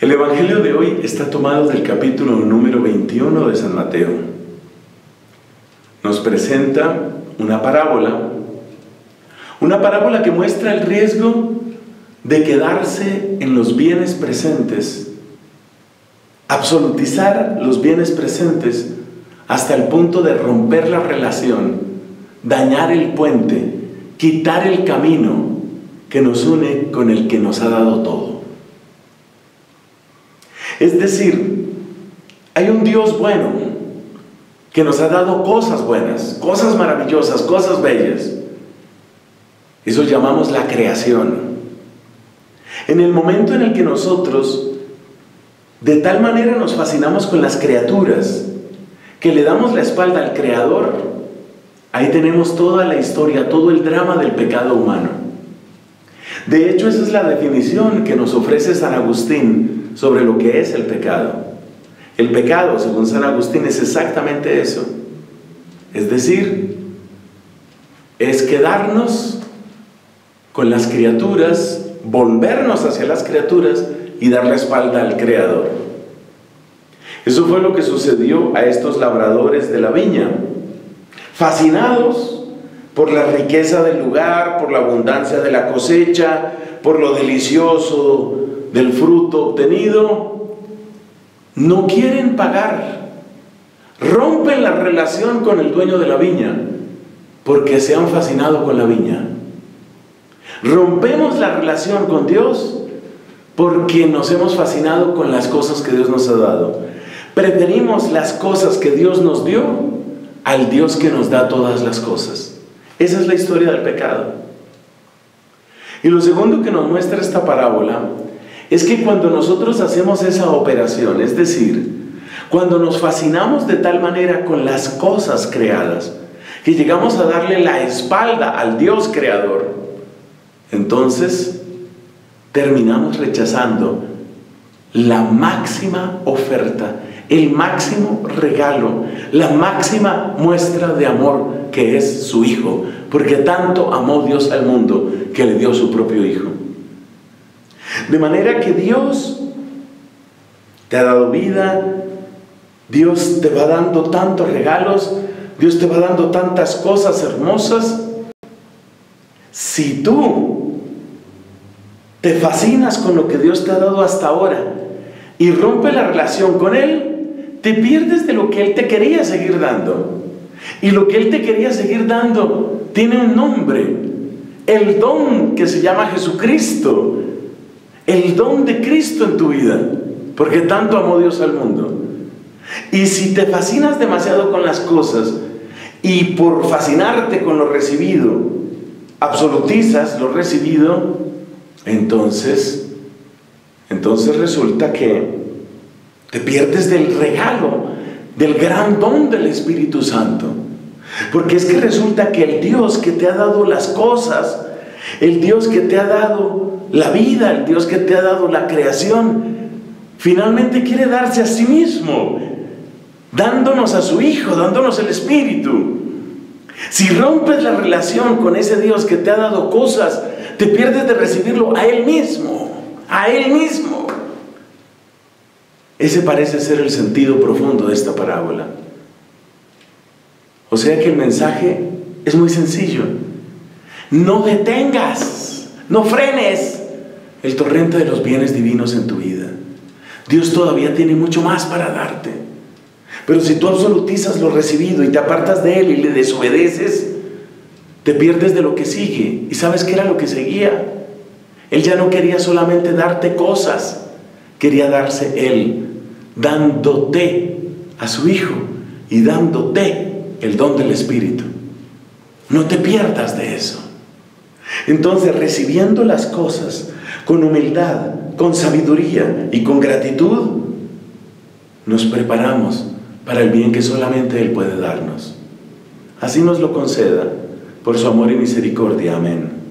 El Evangelio de hoy está tomado del capítulo número 21 de San Mateo. Nos presenta una parábola, una parábola que muestra el riesgo de quedarse en los bienes presentes, absolutizar los bienes presentes hasta el punto de romper la relación, dañar el puente, quitar el camino que nos une con el que nos ha dado todo. Es decir, hay un Dios bueno que nos ha dado cosas buenas, cosas maravillosas, cosas bellas. Eso llamamos la creación. En el momento en el que nosotros de tal manera nos fascinamos con las criaturas que le damos la espalda al Creador, ahí tenemos toda la historia, todo el drama del pecado humano. De hecho, esa es la definición que nos ofrece San Agustín sobre lo que es el pecado. El pecado, según San Agustín, es exactamente eso. Es decir, es quedarnos con las criaturas, volvernos hacia las criaturas y dar la espalda al Creador. Eso fue lo que sucedió a estos labradores de la viña, fascinados por la riqueza del lugar, por la abundancia de la cosecha, por lo delicioso del fruto obtenido, no quieren pagar. Rompen la relación con el dueño de la viña porque se han fascinado con la viña. Rompemos la relación con Dios porque nos hemos fascinado con las cosas que Dios nos ha dado. Preferimos las cosas que Dios nos dio al Dios que nos da todas las cosas. Esa es la historia del pecado. Y lo segundo que nos muestra esta parábola es que cuando nosotros hacemos esa operación, es decir, cuando nos fascinamos de tal manera con las cosas creadas, que llegamos a darle la espalda al Dios creador, entonces terminamos rechazando la máxima oferta, el máximo regalo, la máxima muestra de amor que es su Hijo, porque tanto amó Dios al mundo que le dio su propio Hijo. De manera que Dios te ha dado vida, Dios te va dando tantos regalos, Dios te va dando tantas cosas hermosas. Si tú te fascinas con lo que Dios te ha dado hasta ahora y rompe la relación con Él, te pierdes de lo que Él te quería seguir dando. Y lo que Él te quería seguir dando tiene un nombre, el don que se llama Jesucristo el don de Cristo en tu vida, porque tanto amó Dios al mundo. Y si te fascinas demasiado con las cosas y por fascinarte con lo recibido, absolutizas lo recibido, entonces, entonces resulta que te pierdes del regalo, del gran don del Espíritu Santo. Porque es que resulta que el Dios que te ha dado las cosas, el Dios que te ha dado la vida, el Dios que te ha dado la creación, finalmente quiere darse a sí mismo, dándonos a su Hijo, dándonos el Espíritu. Si rompes la relación con ese Dios que te ha dado cosas, te pierdes de recibirlo a Él mismo, a Él mismo. Ese parece ser el sentido profundo de esta parábola. O sea que el mensaje es muy sencillo. No detengas, no frenes, el torrente de los bienes divinos en tu vida. Dios todavía tiene mucho más para darte. Pero si tú absolutizas lo recibido y te apartas de Él y le desobedeces, te pierdes de lo que sigue. ¿Y sabes qué era lo que seguía? Él ya no quería solamente darte cosas, quería darse Él, dándote a su Hijo y dándote el don del Espíritu. No te pierdas de eso. Entonces, recibiendo las cosas con humildad, con sabiduría y con gratitud, nos preparamos para el bien que solamente Él puede darnos. Así nos lo conceda, por su amor y misericordia. Amén.